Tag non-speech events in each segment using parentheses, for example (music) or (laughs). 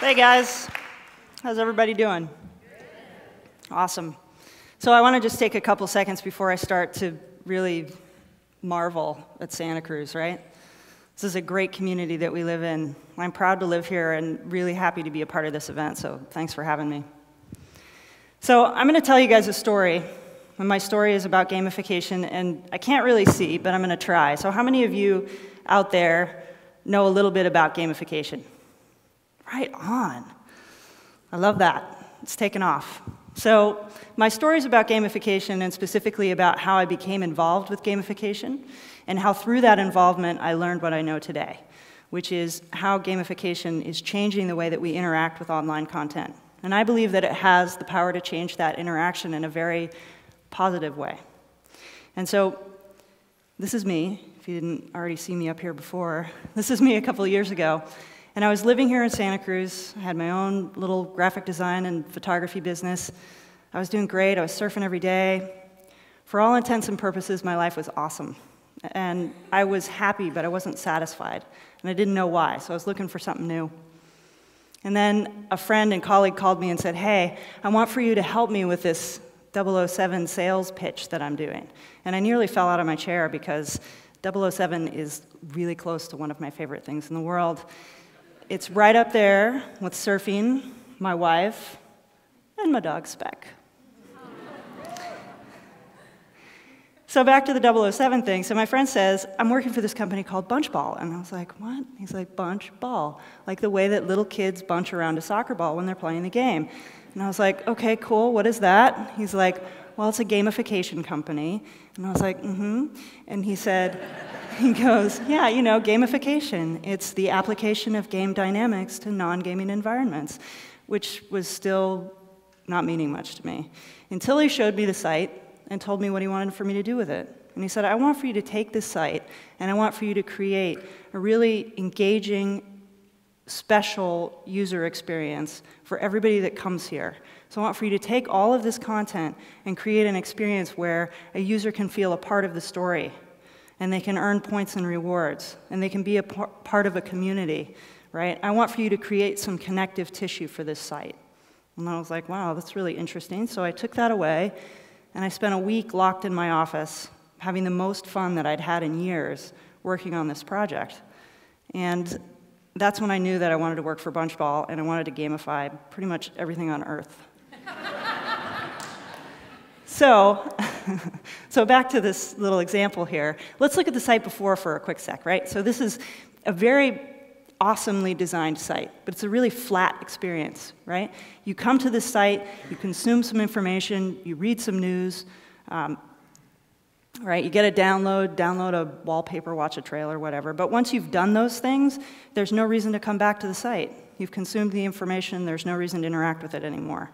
Hey guys, how's everybody doing? Awesome. So I want to just take a couple seconds before I start to really marvel at Santa Cruz, right? This is a great community that we live in. I'm proud to live here and really happy to be a part of this event, so thanks for having me. So I'm going to tell you guys a story. And my story is about gamification, and I can't really see, but I'm going to try. So, how many of you out there know a little bit about gamification? Right on. I love that. It's taken off. So, my story is about gamification and specifically about how I became involved with gamification and how through that involvement I learned what I know today, which is how gamification is changing the way that we interact with online content. And I believe that it has the power to change that interaction in a very positive way. And so, this is me, if you didn't already see me up here before. This is me a couple years ago. And I was living here in Santa Cruz. I had my own little graphic design and photography business. I was doing great. I was surfing every day. For all intents and purposes, my life was awesome. And I was happy, but I wasn't satisfied. And I didn't know why, so I was looking for something new. And then a friend and colleague called me and said, Hey, I want for you to help me with this 007 sales pitch that I'm doing. And I nearly fell out of my chair because 007 is really close to one of my favorite things in the world. It's right up there with surfing, my wife, and my dog Speck. So back to the 007 thing. So my friend says, I'm working for this company called Bunchball. And I was like, what? He's like, Bunch Ball. Like the way that little kids bunch around a soccer ball when they're playing the game. And I was like, okay, cool, what is that? He's like, well, it's a gamification company. And I was like, mm-hmm. And he said, (laughs) he goes, Yeah, you know, gamification. It's the application of game dynamics to non gaming environments, which was still not meaning much to me until he showed me the site and told me what he wanted for me to do with it. And he said, I want for you to take this site and I want for you to create a really engaging, special user experience for everybody that comes here. So I want for you to take all of this content and create an experience where a user can feel a part of the story and they can earn points and rewards, and they can be a part of a community, right? I want for you to create some connective tissue for this site. And I was like, wow, that's really interesting. So I took that away, and I spent a week locked in my office, having the most fun that I'd had in years working on this project. And that's when I knew that I wanted to work for Bunchball, and I wanted to gamify pretty much everything on Earth. So, (laughs) so back to this little example here. Let's look at the site before for a quick sec, right? So this is a very awesomely designed site, but it's a really flat experience, right? You come to this site, you consume some information, you read some news, um, right? You get a download, download a wallpaper, watch a trailer, whatever. But once you've done those things, there's no reason to come back to the site. You've consumed the information, there's no reason to interact with it anymore.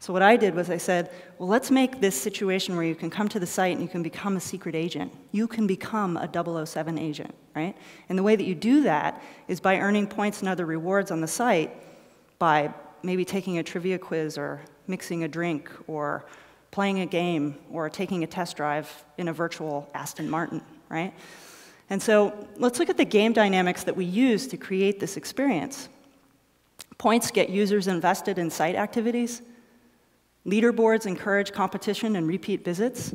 So what I did was I said, well, let's make this situation where you can come to the site and you can become a secret agent. You can become a 007 agent, right? And the way that you do that is by earning points and other rewards on the site by maybe taking a trivia quiz or mixing a drink or playing a game or taking a test drive in a virtual Aston Martin, right? And so let's look at the game dynamics that we use to create this experience. Points get users invested in site activities. Leaderboards encourage competition and repeat visits.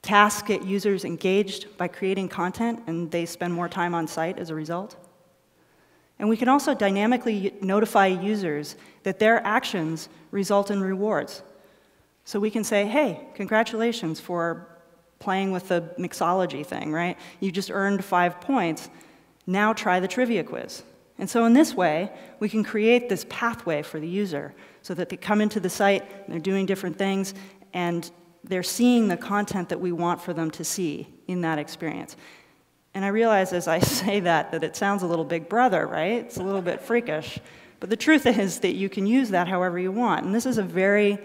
Tasks get users engaged by creating content, and they spend more time on site as a result. And we can also dynamically notify users that their actions result in rewards. So we can say, hey, congratulations for playing with the mixology thing, right? You just earned five points. Now try the trivia quiz. And so in this way, we can create this pathway for the user so that they come into the site, they're doing different things, and they're seeing the content that we want for them to see in that experience. And I realize as I (laughs) say that that it sounds a little big brother, right? It's a little bit freakish. But the truth (laughs) is that you can use that however you want. And this is a very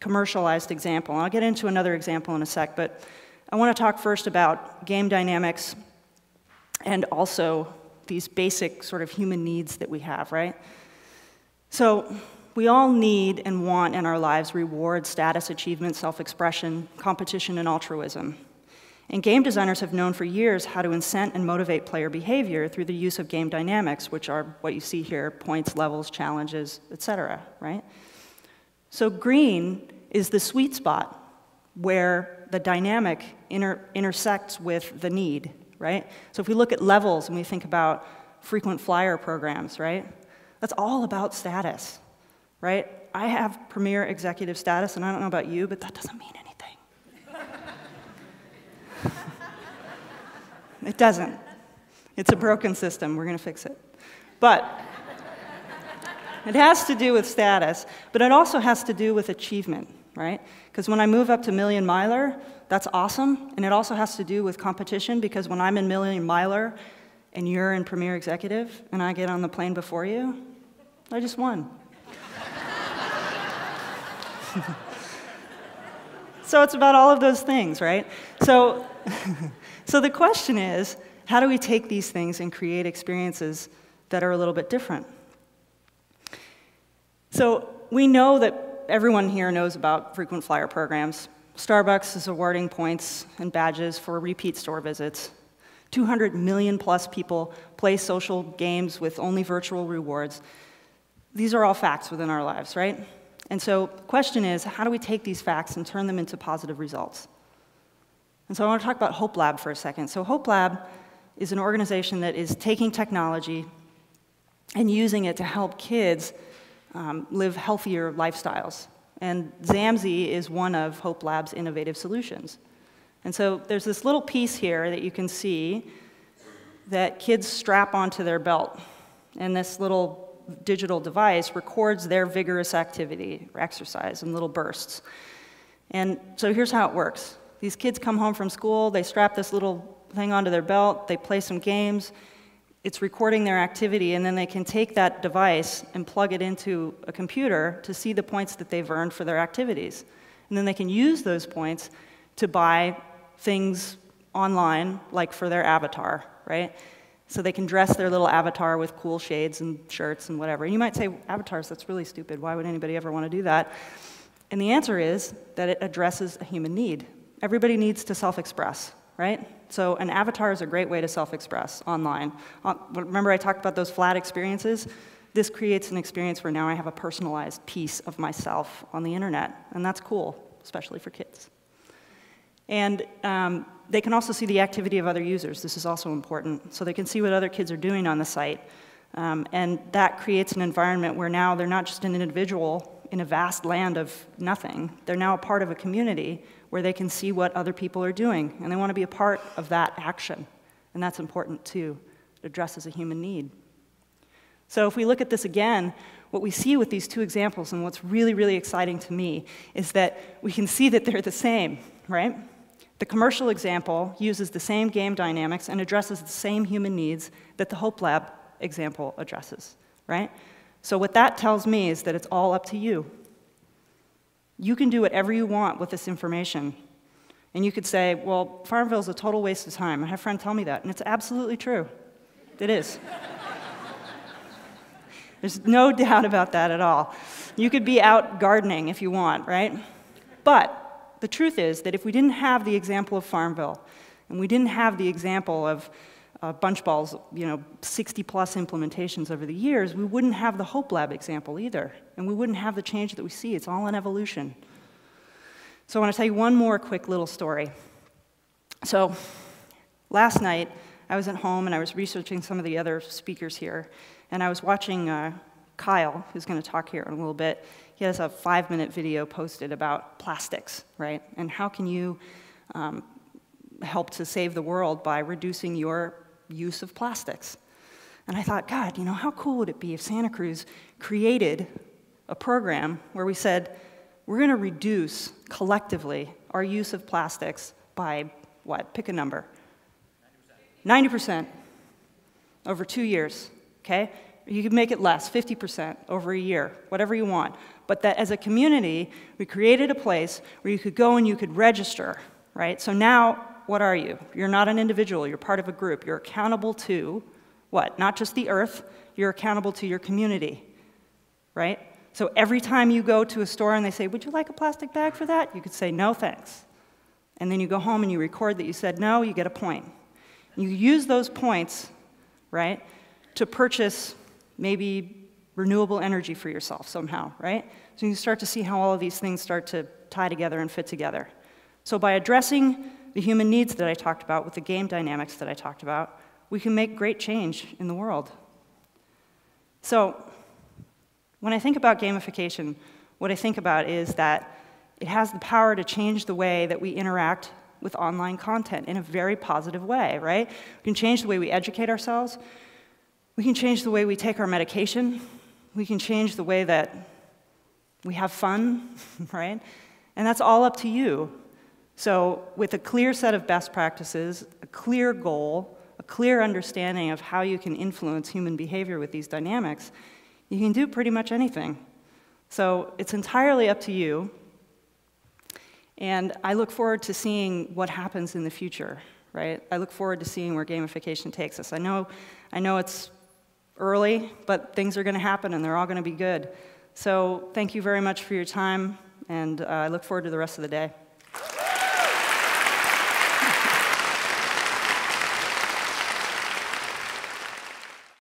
commercialized example. And I'll get into another example in a sec, but I want to talk first about game dynamics and also these basic sort of human needs that we have, right? So we all need and want in our lives reward, status, achievement, self expression, competition, and altruism. And game designers have known for years how to incent and motivate player behavior through the use of game dynamics, which are what you see here points, levels, challenges, etc., right? So green is the sweet spot where the dynamic inter intersects with the need, right? So if we look at levels and we think about frequent flyer programs, right? That's all about status, right? I have premier executive status, and I don't know about you, but that doesn't mean anything. (laughs) it doesn't. It's a broken system. We're going to fix it. But it has to do with status, but it also has to do with achievement, right? Because when I move up to Million Miler, that's awesome, and it also has to do with competition because when I'm in Million Miler and you're in Premier Executive and I get on the plane before you, I just won. (laughs) so it's about all of those things, right? So, (laughs) so the question is how do we take these things and create experiences that are a little bit different? So we know that everyone here knows about frequent flyer programs. Starbucks is awarding points and badges for repeat store visits. 200 million plus people play social games with only virtual rewards. These are all facts within our lives, right? And so the question is, how do we take these facts and turn them into positive results? And so I want to talk about Hope Lab for a second. So Hope Lab is an organization that is taking technology and using it to help kids um, live healthier lifestyles. And Zamzee is one of Hope Lab's innovative solutions. And so there's this little piece here that you can see that kids strap onto their belt. And this little digital device records their vigorous activity or exercise in little bursts. And so here's how it works. These kids come home from school, they strap this little thing onto their belt, they play some games, it's recording their activity, and then they can take that device and plug it into a computer to see the points that they've earned for their activities. And then they can use those points to buy things online, like for their avatar, right? So they can dress their little avatar with cool shades and shirts and whatever. And you might say, avatars, that's really stupid. Why would anybody ever want to do that? And the answer is that it addresses a human need. Everybody needs to self express, right? So an avatar is a great way to self express online. Uh, remember, I talked about those flat experiences? This creates an experience where now I have a personalized piece of myself on the internet, and that's cool, especially for kids. And um, they can also see the activity of other users. This is also important. So they can see what other kids are doing on the site. Um, and that creates an environment where now they're not just an individual in a vast land of nothing. They're now a part of a community where they can see what other people are doing. And they want to be a part of that action. And that's important too. It addresses a human need. So if we look at this again, what we see with these two examples and what's really, really exciting to me is that we can see that they're the same, right? The commercial example uses the same game dynamics and addresses the same human needs that the Hope Lab example addresses, right? So what that tells me is that it's all up to you. You can do whatever you want with this information. And you could say, well, Farmville is a total waste of time. I have a friend tell me that, and it's absolutely true. It is. (laughs) There's no doubt about that at all. You could be out gardening if you want, right? But the truth is that if we didn't have the example of Farmville, and we didn't have the example of uh, Bunchball's, you know, 60 plus implementations over the years, we wouldn't have the Hope Lab example either. And we wouldn't have the change that we see. It's all an evolution. So I want to tell you one more quick little story. So last night, I was at home and I was researching some of the other speakers here, and I was watching uh, Kyle, who's going to talk here in a little bit, he has a five minute video posted about plastics, right? And how can you um, help to save the world by reducing your use of plastics? And I thought, God, you know, how cool would it be if Santa Cruz created a program where we said, we're going to reduce collectively our use of plastics by what? Pick a number. 90%. 90% over two years, okay? You could make it less, 50% over a year, whatever you want. But that as a community, we created a place where you could go and you could register, right? So now, what are you? You're not an individual, you're part of a group. You're accountable to what? Not just the earth, you're accountable to your community, right? So every time you go to a store and they say, Would you like a plastic bag for that? You could say, No, thanks. And then you go home and you record that you said no, you get a point. You use those points, right, to purchase maybe renewable energy for yourself somehow, right? So you start to see how all of these things start to tie together and fit together. So by addressing the human needs that I talked about with the game dynamics that I talked about, we can make great change in the world. So when I think about gamification, what I think about is that it has the power to change the way that we interact with online content in a very positive way, right? We can change the way we educate ourselves. We can change the way we take our medication. We can change the way that we have fun, (laughs) right? And that's all up to you. So, with a clear set of best practices, a clear goal, a clear understanding of how you can influence human behavior with these dynamics, you can do pretty much anything. So, it's entirely up to you. And I look forward to seeing what happens in the future, right? I look forward to seeing where gamification takes us. I know, I know it's early, but things are going to happen and they're all going to be good. So, thank you very much for your time, and uh, I look forward to the rest of the day.